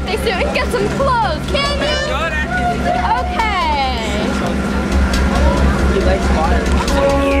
birthday suit and get some clothes, can you? Okay. He likes water.